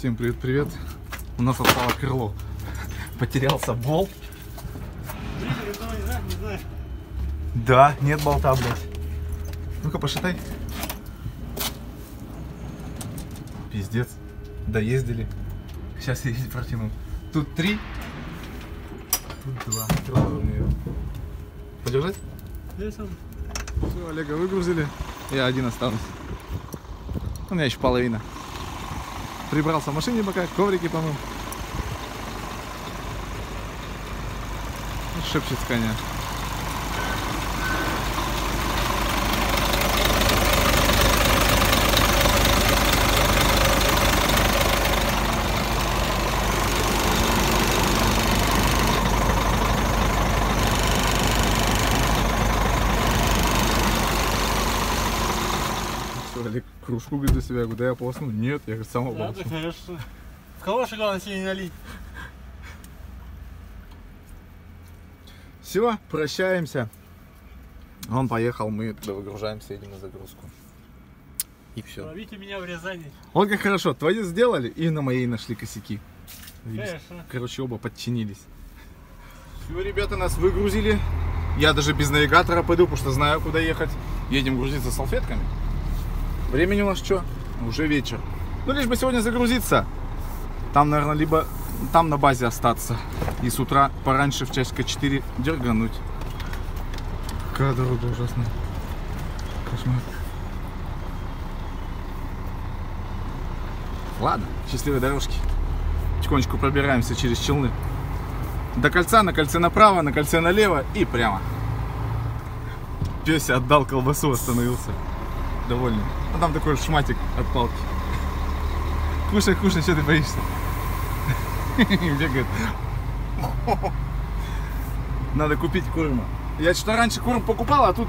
Всем привет-привет. У нас отпало крыло. Потерялся болт. Да, нет болта, блядь. Ну-ка, пошатай. Пиздец. Доездили. Сейчас ездить протяну. Тут три. Тут два. Подержать? Все, Олега выгрузили. Я один останусь. У меня еще половина. Прибрался в машине пока, коврики помыл. Шепчет коня. Кружку говорит, для себя. Я говорю, да я полосну. Нет, я говорю, сама Да, полосну. так, конечно. В калоши, главное, себе не налить. Все, прощаемся. Он поехал, мы выгружаемся, едем на загрузку. И все. Ловите меня в Рязани. Вот как хорошо, твои сделали и на моей нашли косяки. Конечно. Короче, оба подчинились. Все, ребята, нас выгрузили. Я даже без навигатора пойду, потому что знаю, куда ехать. Едем грузиться салфетками. Времени у нас что? Уже вечер. Ну, лишь бы сегодня загрузиться. Там, наверное, либо там на базе остаться. И с утра пораньше в часика 4 дергануть. Какая дорога ужасная. Кошмар. Ладно, счастливой дорожки. Потихонечку пробираемся через Челны. До кольца, на кольце направо, на кольце налево и прямо. Песя отдал колбасу, остановился. Довольный. А там такой шматик от палки. Кушай, кушай, что ты боишься? Бегает. Надо купить курма. Я что-то раньше курм покупал, а тут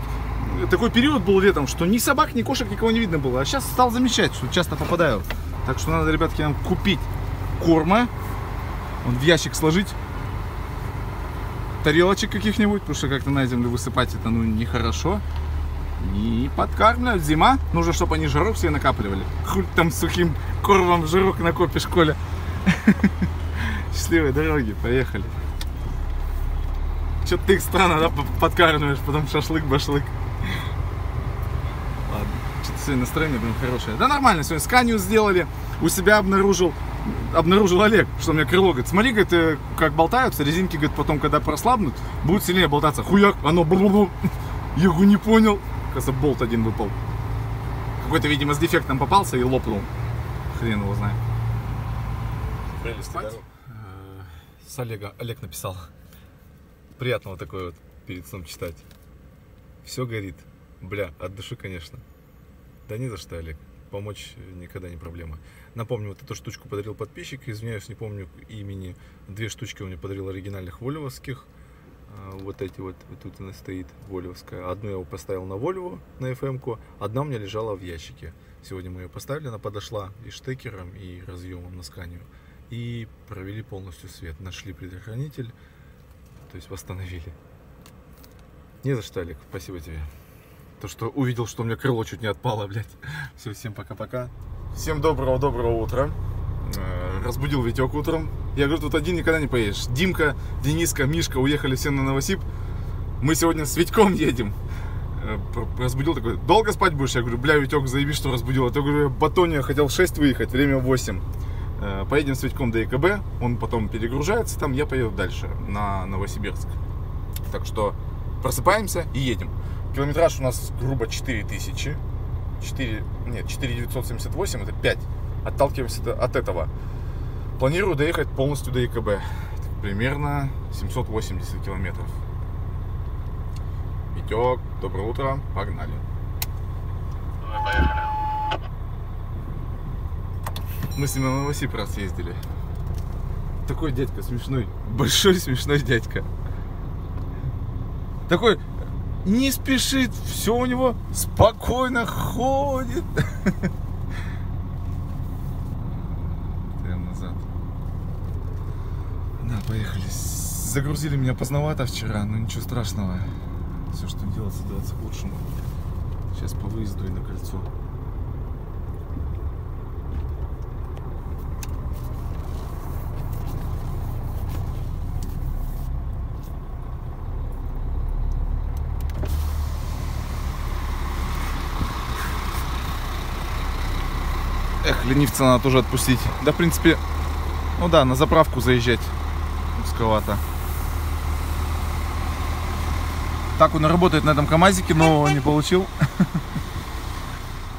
такой период был летом, что ни собак, ни кошек никого не видно было. А сейчас стал замечать, что часто попадаю. Так что надо, ребятки, нам купить корма, он в ящик сложить, тарелочек каких-нибудь, потому что как-то на землю высыпать это ну нехорошо. И подкармливать. Зима, нужно, чтобы они жирок себе накапливали. Хуй там сухим кормом жирок накопишь, Коля. Счастливой дороги, поехали. Что-то ты их странно, да, подкармливаешь, потом шашлык-башлык. Ладно, что-то сегодня настроение прям хорошее. Да нормально, сегодня сканию сделали, у себя обнаружил, обнаружил Олег, что у меня крыло, говорит, смотри, говорит, э, как болтаются, резинки, говорит, потом, когда прослабнут, будут сильнее болтаться. Хуяк, оно бу Я говорю, не понял. Кажется, болт один выпал. Какой-то, видимо, с дефектом попался и лопнул. Хрен его знает. Спать? Э, С Олега, Олег написал. Приятного такое вот перед сном читать. Все горит. Бля, от души, конечно. Да не за что, Олег. Помочь никогда не проблема. Напомню, вот эту штучку подарил подписчик. Извиняюсь, не помню имени. Две штучки он мне подарил оригинальных волевских. А, Вот эти вот, тут она стоит, волевская. Одну я его поставил на Volvo, на FM-ку. Одна у меня лежала в ящике. Сегодня мы ее поставили, она подошла и штекером, и разъемом на сканию. И провели полностью свет. Нашли предохранитель, то есть восстановили. Не за что, Олег, спасибо тебе. То, что увидел, что у меня крыло чуть не отпало, блядь. Все, всем пока-пока. Всем доброго-доброго утра. Э, Разбудил Витек утром. Я говорю, тут один никогда не поедешь. Димка, Дениска, Мишка уехали все на Новосиб. Мы сегодня с Витьком едем. Э, Разбудил такой, долго спать будешь? Я говорю, бля, Витек, заебись, что разбудил. А то, говорю, батоне хотел в 6 выехать, время 8. Э, Поедем с Витьком до ЕКБ, он потом перегружается там, я поеду дальше, на Новосибирск. Так что просыпаемся и едем. Километраж у нас грубо 4000. 4, нет, 4978, это 5. Отталкиваемся от этого. Планирую доехать полностью до ЕКБ. Примерно 780 километров. Витек, доброе утро, погнали. Мы с ним на Новосиб раз ездили. Такой дядька смешной, большой смешной дядька. Такой не спешит, все у него спокойно ходит. поехали. Загрузили меня поздновато вчера, но ничего страшного. Все, что делается, делается к лучшему. Сейчас по выезду и на кольцо. Эх, ленивца надо тоже отпустить. Да, в принципе, ну да, на заправку заезжать узковато. Так он работает на этом КамАЗике, но не получил.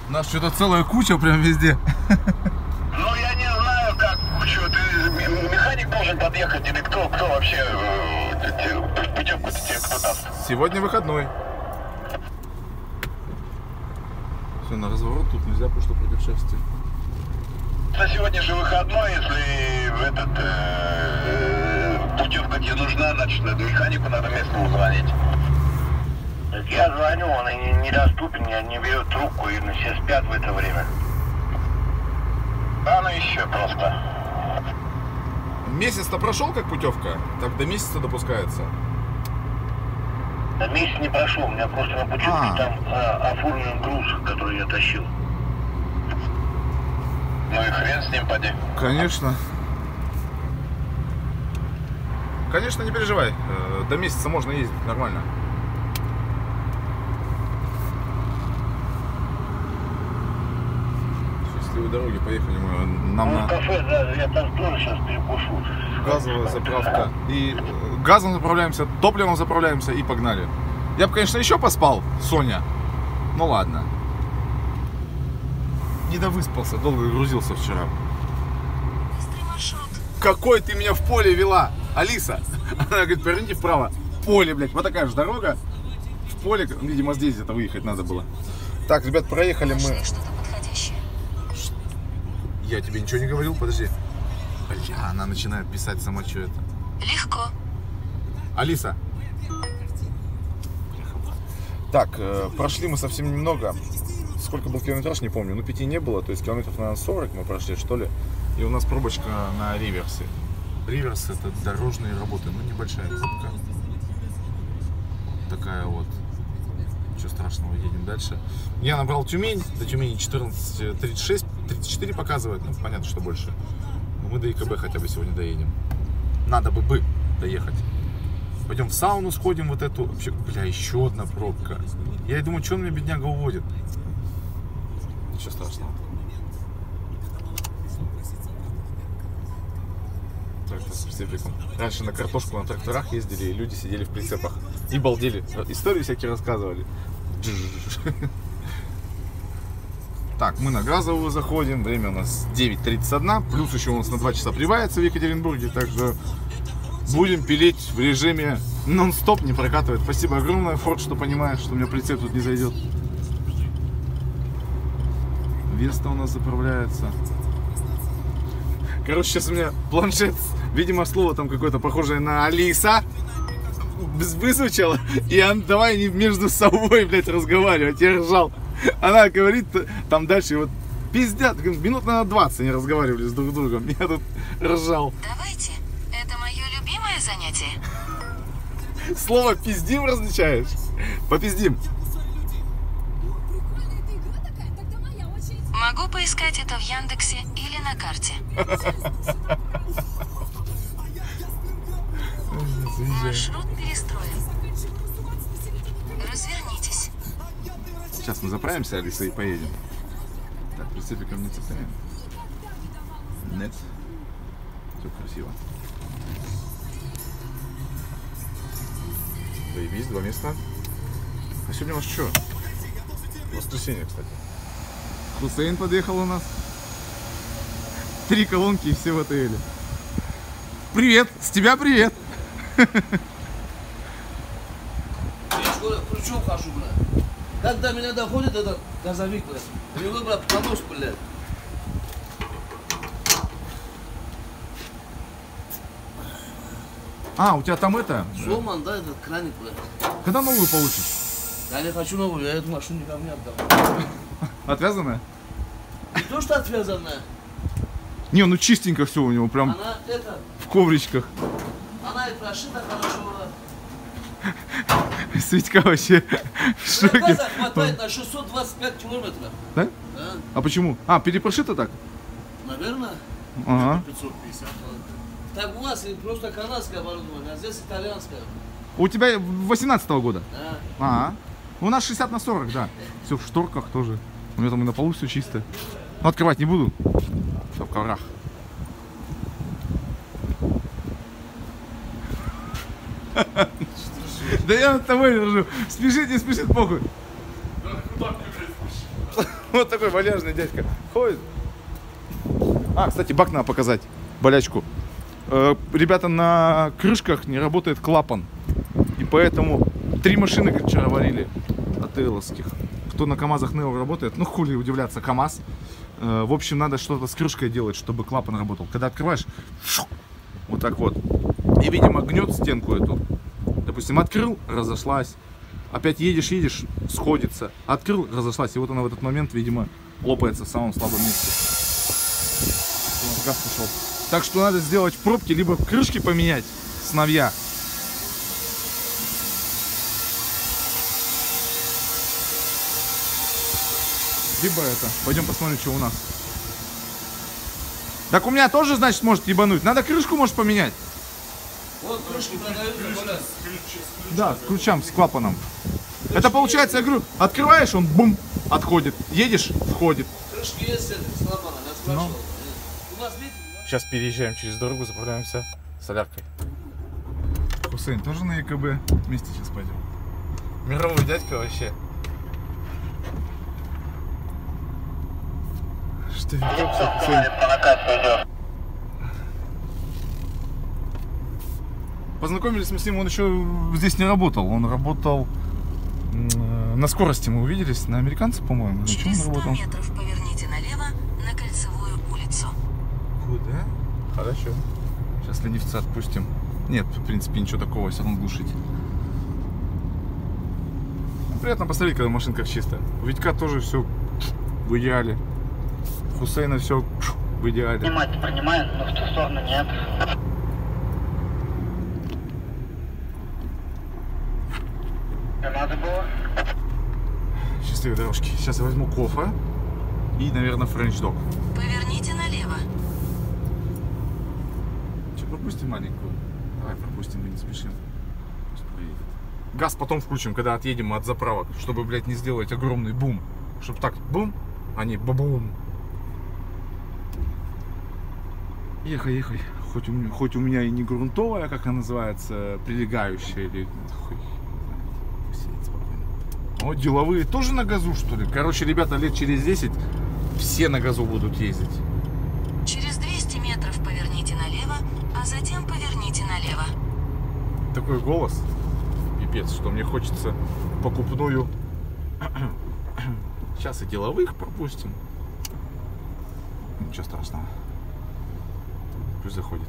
У нас что-то целая куча прям везде. Ну, я не знаю, как, что, ты, механик должен подъехать или кто, кто вообще те- путевку-то тебе кто даст? Сегодня выходной. Все, на разворот тут нельзя, потому что шерсти. На сегодня же выходной, если в этот, э, путевка тебе нужна, значит, надо механику надо местному звонить. Я звоню, он и не- недоступен, не, не берет трубку, и все спят в это время. Рано еще просто. Месяц-то прошел как путевка? Так до месяца допускается. Да месяц не прошел, у меня просто на путевке А. там а, оформлен груз, который я тащил. Ну и хрен с ним, поди. Конечно. Конечно, не переживай. Э, До месяца можно ездить нормально. Счастливой дороги, поехали мы. Нам Ну, на кафе, да, я там тоже сейчас перекушу. газовая заправка. И э, газом заправляемся, топливом заправляемся и погнали. Я бы, конечно, еще поспал, Соня. Ну ладно. Не довыспался, долго грузился вчера. Какой ты меня в поле вела, Алиса? Она говорит, поверните вправо. Поле, блядь, вот такая же дорога. В поле, видимо, здесь где-то выехать надо было. Так, ребят, проехали мы. Я тебе ничего не говорил, подожди. Бля, она начинает писать сама что это. Легко. Алиса. Так, э, прошли мы совсем немного. Сколько был километраж, не помню. Ну, пяти не было, то есть километров, наверное, 40 мы прошли, что ли. И у нас пробочка на реверсе. Реверс это дорожные работы, ну, небольшая пробка. Такая вот. Ничего страшного, едем дальше. Я набрал Тюмень, до Тюмени 14, 36, 34 показывает, ну, понятно, что больше. Но мы до ИКБ хотя бы сегодня доедем. Надо бы бы доехать. Пойдем в сауну сходим, вот эту. Вообще, бля, еще одна пробка. Я и думаю, что он меня, бедняга, уводит. Ничего страшного. Трактор с прицепиком. Раньше на картошку на тракторах ездили, и люди сидели в прицепах. И балдели. Истории всякие рассказывали. Так, мы на газовую заходим. Время у нас 9.31. Плюс еще у нас на 2 часа привается в Екатеринбурге. Так что будем пилить в режиме нон-стоп, не прокатывает. Спасибо огромное, Форд, что понимаешь, что у меня прицеп тут не зайдет. Веста у нас заправляется. Короче, сейчас у меня планшет, видимо, слово там какое-то похожее на Алиса выз- вызвучало, и он давай не между собой, блядь, разговаривать. Я ржал. Она говорит там дальше, и вот пиздят, минут на 20 они разговаривали с друг другом. Я тут ржал. Давайте. Это мое любимое занятие. Слово пиздим различаешь? Попиздим. Могу поискать это в Яндексе или на карте. Маршрут перестроен. Развернитесь. Сейчас мы заправимся, Алиса, и поедем. Так, прицепиком не цепляем. Нет. Все красиво. Заебись, два места. А сегодня у нас что? Воскресенье, кстати. Хусейн подъехал у нас. Три колонки и все в отеле. Привет! С тебя привет! Причем хожу, бля. Когда меня доходит этот газовик, блядь, мне выбрал помочь, блядь. А, у тебя там это? Сломан, да, этот краник, блядь. Когда новую получишь? Я не хочу новую, я эту машину никому не отдам. Отвязанная? Не то, что отвязанная, Не, ну чистенько все у него, прям она это, в ковричках. Она и прошита хорошо. Светька вообще в шоке. хватает на 625 километров. Да? Да, А почему? А, перепрошито так? наверное, Ага. 550. Так у вас просто канадское оборудование, а здесь итальянское. У тебя 18 года? Да. Ага. У нас 60 на 40, да. Все в шторках тоже. У меня там и на полу все чисто. Но открывать не буду. Все в коврах. Да я над тобой держу. Спешит, не спешит, похуй. Вот такой валяжный дядька. Ходит. А, кстати, бак надо показать. Болячку. Э, Ребята, на крышках не работает клапан. И поэтому три машины, вчера варили от Эйловских. Кто на КАМАЗах Нео работает, ну хули удивляться, КАМАЗ. Э, В общем, надо что-то с крышкой делать, чтобы клапан работал. Когда открываешь, вот так вот. И, видимо, гнет стенку эту. Допустим, открыл, разошлась. Опять едешь, едешь, сходится. Открыл, разошлась. И вот она в этот момент, видимо, лопается в самом слабом месте. Газ пошел. Так что надо сделать в пробке, либо крышки поменять с новья. Либо это. Пойдем посмотрим, что у нас. Так у меня тоже, значит, может ебануть. Надо крышку, может, поменять. Вот крышки продаются, Коля. Да, с ключам, с клапаном. Это получается, я говорю, открываешь, он бум, отходит. Едешь, входит. Крышки есть с клапаном, я спрашивал. У нас видите? Сейчас переезжаем через дорогу, заправляемся соляркой. Хусейн, тоже на ЕКБ? Вместе сейчас пойдем. Мировой дядька вообще. Что ведёшься, Хусейн? Познакомились мы с ним, он еще здесь не работал. Он работал э, на скорости, мы увиделись, на американца, по-моему. Через он 100 работал? метров поверните налево на Кольцевую улицу. Куда? Хорошо. Сейчас ленивца отпустим. Нет, в принципе, ничего такого, все равно глушить. Ну, Приятно посмотреть, когда машинка чистая. У Витька тоже все в идеале. У Хусейна все в идеале. Снимать принимаем, но в ту сторону нет. Надо было? Счастливой дорожки. Сейчас я возьму кофе и, наверное, френч-дог. Поверните налево. Че, пропустим маленькую? Давай пропустим, мы не спешим. Пусть проедет. Газ потом включим, когда отъедем от заправок, чтобы, блядь, не сделать огромный бум. Чтобы так бум, а не бабум. Ехай, ехай. Хоть у, меня, хоть у меня и не грунтовая, как она называется, прилегающая или... Хуй, не знаю. Пусть едет спокойно. О, деловые тоже на газу, что ли? Короче, ребята, лет через 10 все на газу будут ездить. Через 200 метров поверните налево, а затем поверните налево. такой голос, пипец, что мне хочется покупную. Сейчас и деловых пропустим. Ничего страшного. Пусть заходит.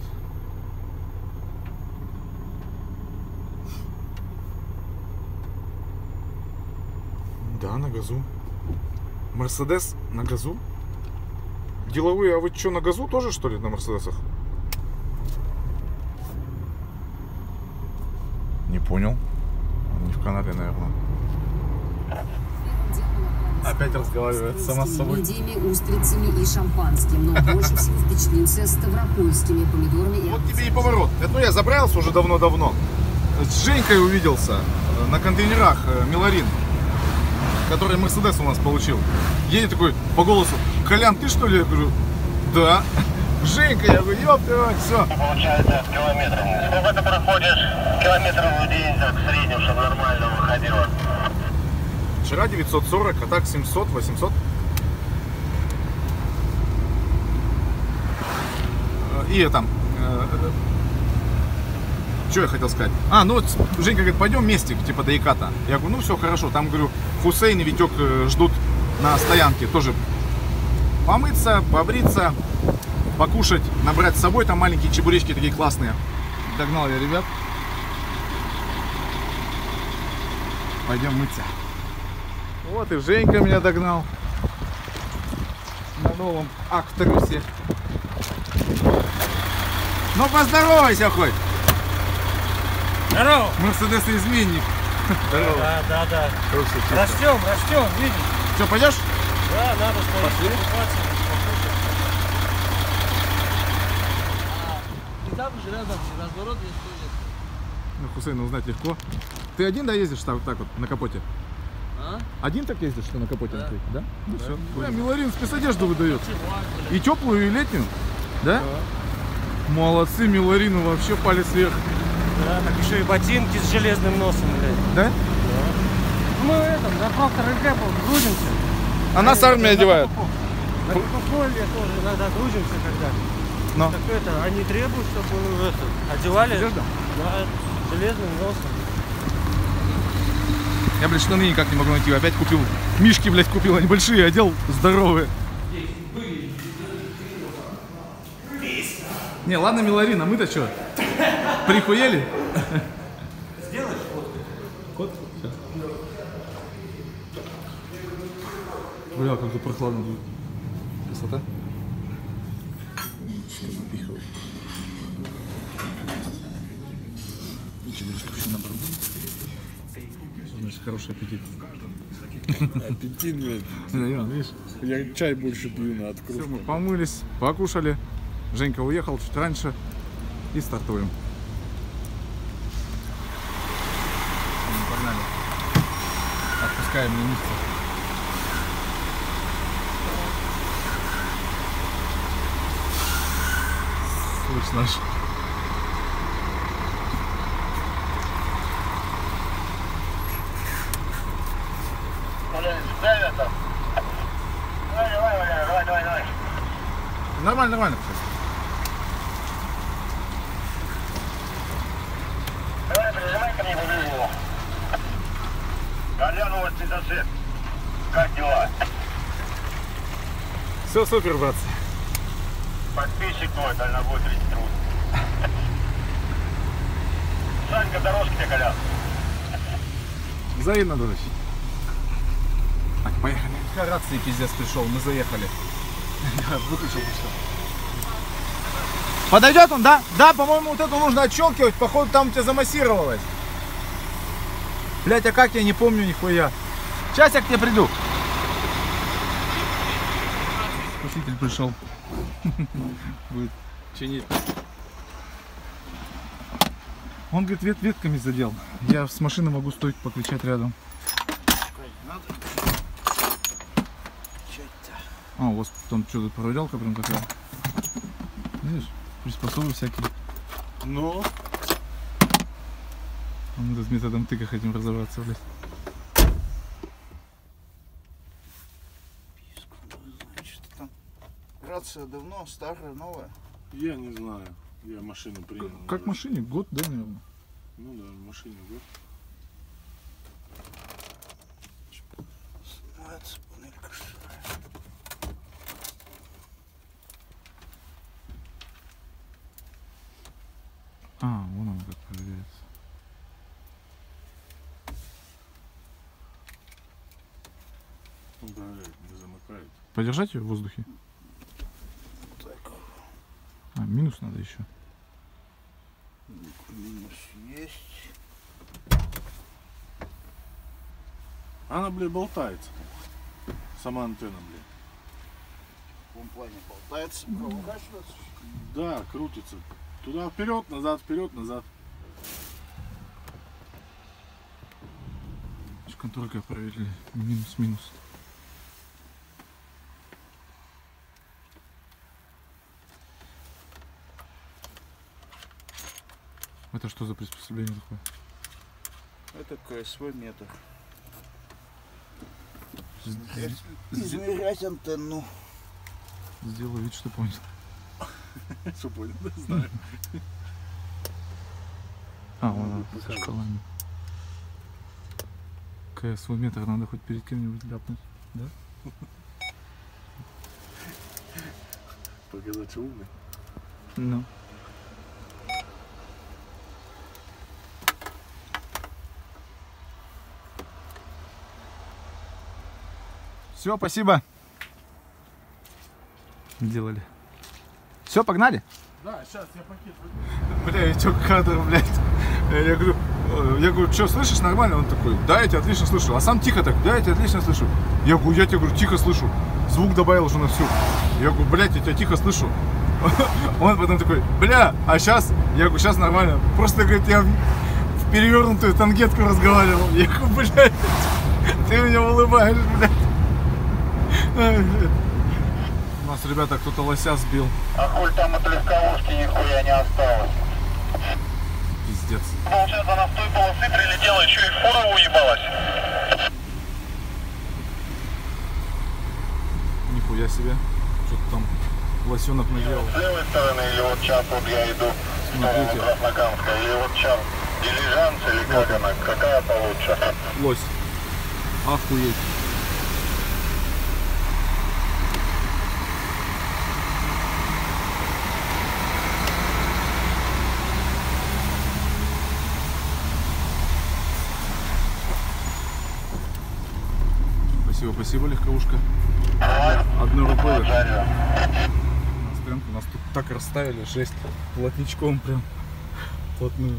Да, на газу. Мерседес на газу? Деловые, а вы что, на газу тоже, что ли, на Мерседесах? Не понял. Не в Канаде, наверное. Опять разговаривает сама с собой. Мидиями, устрицами и шампанским, но больше всего впечатлился ставропольскими помидорами и Вот тебе и поворот. Это ну, я забрался уже давно-давно. С Женькой увиделся э, на контейнерах э, Миларин, который Мерседес у нас получил. Едет такой по голосу, Колян, ты что ли? Я говорю, да. Женька, я говорю, ёб твою мать, все. Получается километров. Сколько ты проходишь километров в день так в среднем, чтобы нормально выходило? Вчера 940, а так 700, 800. Э, И это... Что я хотел сказать? А, ну Женька говорит, пойдем вместе, типа до Иката. Я говорю, ну все, хорошо. Там, говорю, Хусейн и Витек э, ждут на стоянке. Тоже помыться, побриться, покушать, набрать с собой. Там маленькие чебуречки такие классные. Догнал я ребят. Пойдем мыться. Вот и Женька меня догнал. На новом Актрусе. Ну поздоровайся хоть. Здорово! Мерседес изменник. Здорово. Да, да, да. Хорошо, чисто. Растем, растем, видишь? Что, пойдешь? Да, надо что Пошли. покушать. И там же рядом разворот есть. Ну, Хусейна узнать легко. Ты один да ездишь так, так вот на капоте? А? А? Один так ездит, что на капоте Да. наклейки, да? Ну все. Бля, Миларин спецодежду выдает. И теплую, и летнюю? Да? Молодцы, Миларину вообще палец вверх. Да, так еще и ботинки с железным носом, блядь. Да? Мы это, на Procter Gamble грузимся. А нас армия одевает. На Кока-Коле тоже иногда грузимся когда. Но. Так это, они требуют, чтобы ну, это, одевали Одежда? да, железным носом. Я, блядь, штаны никак не могу найти. Опять купил. Мишки, блядь, купил. Они большие, одел здоровые. Не, ладно, Миларин, а мы-то что? Прихуели? Сделаешь вот. Бля, как-то прохладно будет. Красота. Значит, хороший аппетит. Аппетит, блядь. Видишь? Я чай больше пью на Все, открытку. мы помылись, покушали. Женька уехал чуть раньше. И стартуем. Ну, Погнали. Давай, Валера, давай, давай, давай. Нормально, нормально. кстати. Давай, прижимай ко мне поближе. Колян, вот цветоцвет. Как дела? Все супер, братцы. Подписчик твой, дальнобойный труд. Санька, дорожки тебе, Колян. Взаимно, дружище. Так, поехали. Рации пиздец пришел, мы заехали. Выключил что. Подойдет он, да? Да, по-моему, вот эту нужно отщелкивать, походу там у тебя замассировалось. Блять, а как я не помню нихуя. Сейчас я к тебе приду. Спаситель пришел. Будет чинить. Он, говорит, вет ветками задел. Я с машины могу стойку покричать рядом. А, у вас там что-то проверялка прям такая. Видишь, приспособы всякие. Ну, А мы с методом тыка хотим разобраться, блядь. Значит, там рация давно, старая, новая. я не знаю. Я машину принял. Как в машине? Год, да, наверное? Ну да, машине год. Снимается панелька. А, вон он как проверяется. Управляет, не замыкает. Подержать ее в воздухе? Минус надо еще. минус есть. Она, блядь, болтается. Сама антенна, блядь. В каком плане болтается, проворачивается. Да, крутится. Туда вперед, назад, вперед, назад. Контролька проверили. Минус-минус. Это что за приспособление такое? Это КСВ метр. Измерять антенну. Сделаю вид, что понял. Что понял? Да, знаю. А, вон она, со шкалами. КСВ метр надо хоть перед кем-нибудь ляпнуть. Показать, что умный. Ну. Все, спасибо. Делали. Все, погнали? Да, сейчас я пакет Бля, я тёк кадр, блядь. Я говорю, э, я говорю, что, слышишь нормально? Он такой, да, я тебя отлично слышу. А сам тихо так, да, я тебя отлично слышу. Я говорю, я тебя говорю, тихо слышу. Звук добавил уже на всю. Я говорю, блядь, я тебя тихо слышу. Он потом такой, бля, а сейчас? Я говорю, сейчас нормально. Просто, говорит, я в- перевернутую тангетку разговаривал. Я говорю, блядь, Ты мне улыбаешь, блядь. У нас, ребята, кто-то лося сбил. А хуй там от легковушки нихуя не осталось. Пиздец. Получается, она с той полосы прилетела, еще и фура уебалась. Нихуя себе. Что-то там лосенок наделал. С левой стороны или вот сейчас вот я иду Смотрите. Краснокамска, или вот сейчас дилижанс, или как она, какая получше? Лось. Охуеть. Спасибо, легковушка. Одной рукой. Нас прям нас тут так расставили, жесть. Плотничком прям. Плотную.